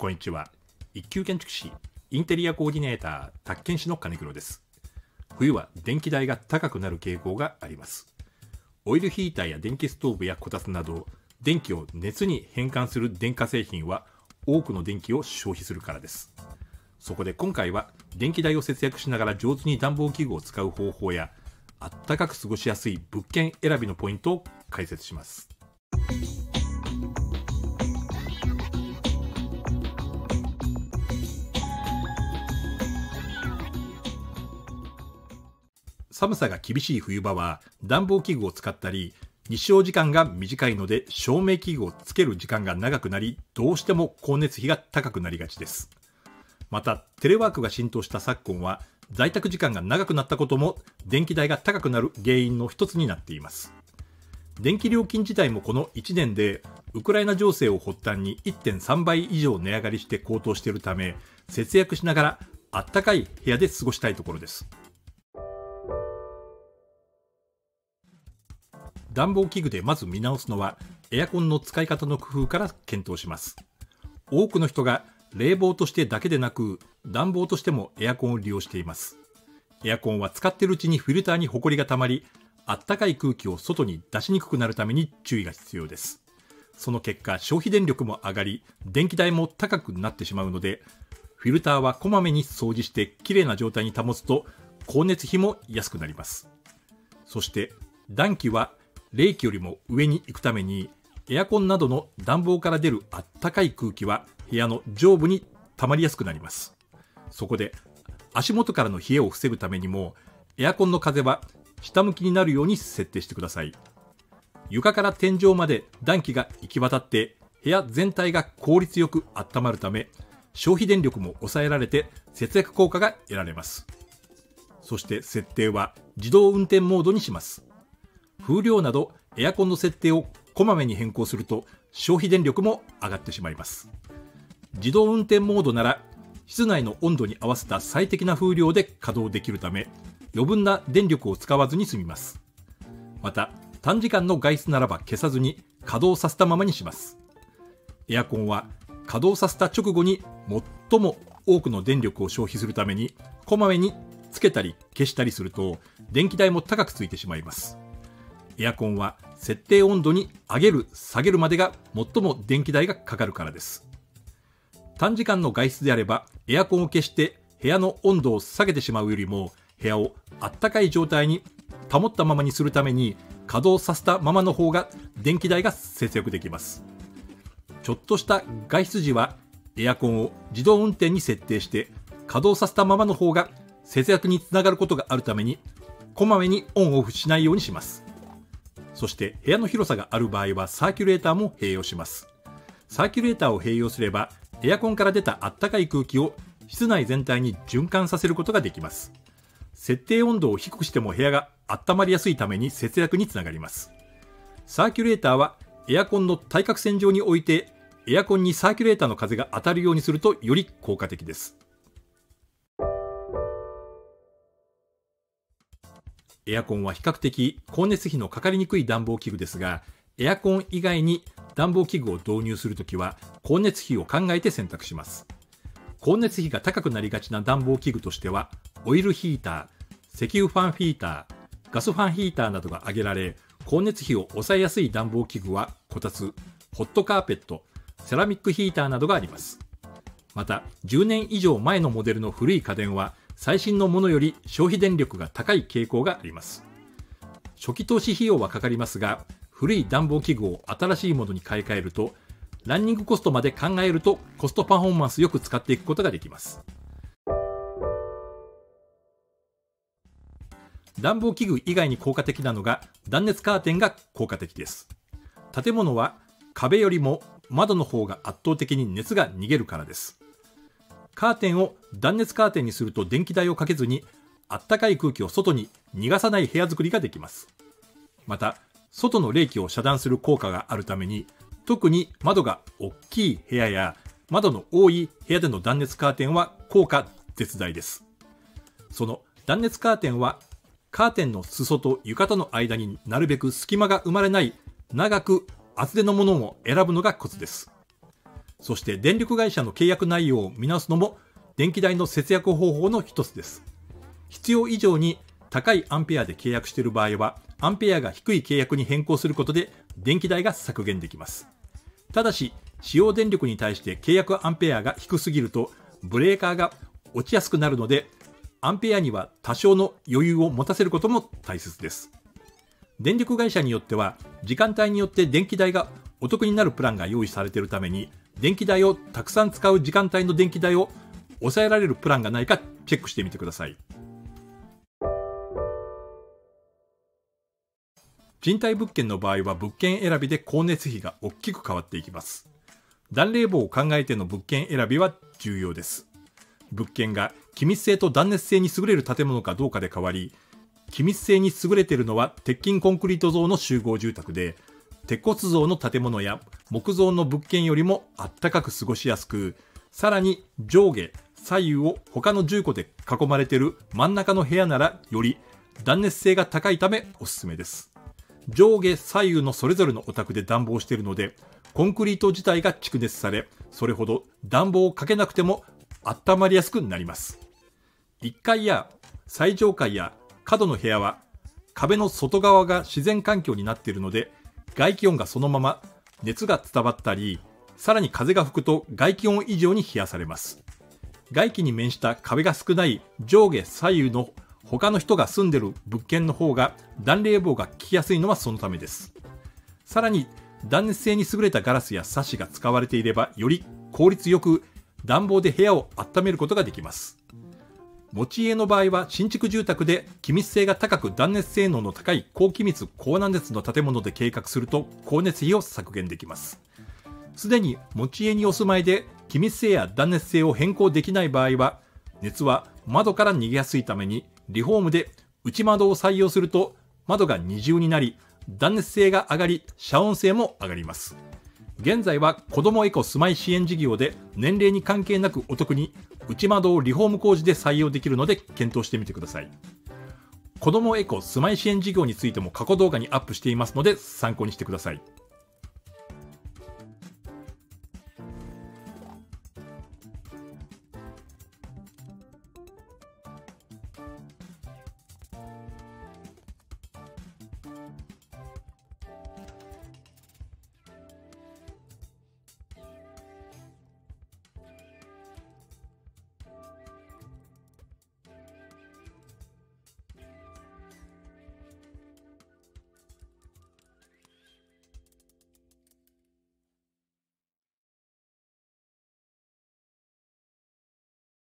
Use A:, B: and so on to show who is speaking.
A: こんにちは。一級建築士インテリアコーディネーター宅建士の金黒です。冬は電気代が高くなる傾向があります。オイルヒーターや電気ストーブやこたつなど電気を熱に変換する電化製品は多くの電気を消費するからです。そこで今回は電気代を節約しながら上手に暖房器具を使う方法やあったかく過ごしやすい物件選びのポイントを解説します。寒さが厳しい冬場は暖房器具を使ったり日照時間が短いので照明器具をつける時間が長くなりどうしても光熱費が高くなりがちです。またテレワークが浸透した昨今は在宅時間が長くなったことも電気代が高くなる原因の一つになっています。電気料金自体もこの1年でウクライナ情勢を発端に1.3倍以上値上がりして高騰しているため節約しながらあったかい部屋で過ごしたいところです。暖房器具でまず見直すのはエアコンの使い方の工夫から検討します。多くの人が冷房としてだけでなく暖房としてもエアコンを利用しています。エアコンは使っているうちにフィルターにホコリがたまりあったかい空気を外に出しにくくなるために注意が必要です。その結果消費電力も上がり電気代も高くなってしまうのでフィルターはこまめに掃除してきれいな状態に保つと光熱費も安くなります。そして暖気は冷気よりも上に行くためにエアコンなどの暖房から出るあったかい空気は部屋の上部に溜まりやすくなります。そこで足元からの冷えを防ぐためにもエアコンの風は下向きになるように設定してください。床から天井まで暖気が行き渡って部屋全体が効率よく温まるため消費電力も抑えられて節約効果が得られます。そして設定は自動運転モードにします。風量などエアコンの設定をこまめに変更すると消費電力も上がってしまいます。自動運転モードなら室内の温度に合わせた最適な風量で稼働できるため余分な電力を使わずに済みます。また短時間の外出ならば消さずに稼働させたままにします。エアコンは稼働させた直後に最も多くの電力を消費するためにこまめにつけたり消したりすると電気代も高くついてしまいます。エアコンは設定温度に上げる下げるまでが最も電気代がかかるからです。短時間の外出であればエアコンを消して部屋の温度を下げてしまうよりも部屋をあったかい状態に保ったままにするために稼働させたままの方が電気代が節約できます。ちょっとした外出時はエアコンを自動運転に設定して稼働させたままの方が節約につながることがあるためにこまめにオンオフしないようにします。そして部屋の広さがある場合はサーキュレーターも併用します。サーキュレーターを併用すればエアコンから出たあったかい空気を室内全体に循環させることができます。設定温度を低くしても部屋が温まりやすいために節約につながります。サーキュレーターはエアコンの対角線上に置いてエアコンにサーキュレーターの風が当たるようにするとより効果的です。エアコンは比較的光熱費のかかりにくい暖房器具ですが、エアコン以外に暖房器具を導入するときは、光熱費を考えて選択します。光熱費が高くなりがちな暖房器具としては、オイルヒーター、石油ファンヒーター、ガスファンヒーターなどが挙げられ、光熱費を抑えやすい暖房器具は、こたつ、ホットカーペット、セラミックヒーターなどがあります。また、10年以上前のモデルの古い家電は、最新のものより消費電力が高い傾向があります。初期投資費用はかかりますが古い暖房器具を新しいものに買い替えるとランニングコストまで考えるとコストパフォーマンスよく使っていくことができます。暖房器具以外に効果的なのが断熱カーテンが効果的です。建物は壁よりも窓の方が圧倒的に熱が逃げるからです。カーテンを断熱カーテンにすると電気代をかけずにあったかい空気を外に逃がさない部屋作りができます。また外の冷気を遮断する効果があるために特に窓が大きい部屋や窓の多い部屋での断熱カーテンは効果絶大です。その断熱カーテンはカーテンの裾と床との間になるべく隙間が生まれない長く厚手のものを選ぶのがコツです。そして電力会社の契約内容を見直すのも電気代の節約方法の一つです。必要以上に高いアンペアで契約している場合は、アンペアが低い契約に変更することで電気代が削減できます。ただし、使用電力に対して契約アンペアが低すぎると、ブレーカーが落ちやすくなるので、アンペアには多少の余裕を持たせることも大切です。電力会社によっては、時間帯によって電気代がお得になるプランが用意されているために、電気代をたくさん使う時間帯の電気代を抑えられるプランがないかチェックしてみてください。賃貸物件の場合は物件選びで光熱費が大きく変わっていきます。断冷房を考えての物件選びは重要です。物件が気密性と断熱性に優れる建物かどうかで変わり、気密性に優れているのは鉄筋コンクリート造の集合住宅で、鉄骨造の建物や木造の物件よりもあったかく過ごしやすく、さらに上下、左右を他の住戸で囲まれている真ん中の部屋ならより断熱性が高いためおすすめです。上下左右のそれぞれのお宅で暖房しているので、コンクリート自体が蓄熱され、それほど暖房をかけなくても温まりやすくなります。1階や最上階や角の部屋は壁の外側が自然環境になっているので、外気温がそのまま熱が伝わったり、さらに風が吹くと外気温以上に冷やされます。外気に面した壁が少ない上下左右の他の人が住んでる物件の方が暖冷房が効きやすいのはそのためです。さらに断熱性に優れたガラスやサッシが使われていればより効率よく暖房で部屋を温めることができます。持ち家の場合は新築住宅で気密性が高く断熱性能の高い高気密高断熱の建物で計画すると光熱費を削減できます。すでに持ち家にお住まいで気密性や断熱性を変更できない場合は熱は窓から逃げやすいためにリフォームで内窓を採用すると窓が二重になり断熱性が上がり遮音性も上がります現在は子どもエコ住まい支援事業で年齢に関係なくお得に内窓をリフォーム工事で採用できるので検討してみてください。子供エコ住まい支援事業についても過去動画にアップしていますので参考にしてください。